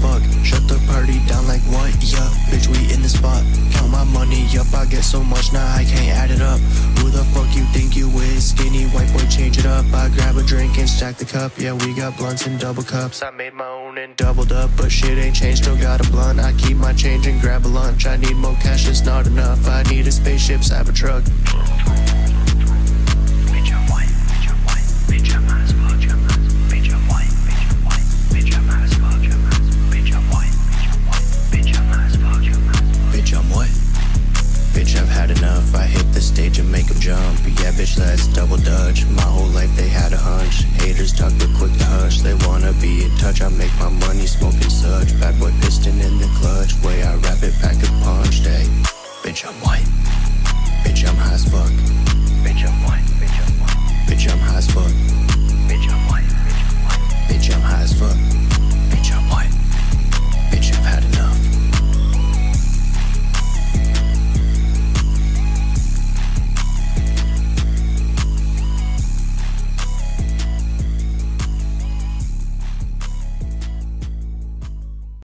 fuck. Shut the party down like what? Yeah, bitch, we in the spot. Count my money up, I get so much now I can't add it up. Who the fuck you think you is? Skinny white boy, change it up. I grab a drink and stack the cup. Yeah, we got blunts and double cups. I made my own and doubled up, but shit ain't changed. Still got a blunt. I keep my change and grab a lunch. I need more cash, it's not enough. I need a spaceship, Cybertruck. Bitch, bitch, let's double dutch. My whole life they had a hunch. Haters talk, but quick to hush. They wanna be in touch. I make my money smoking boy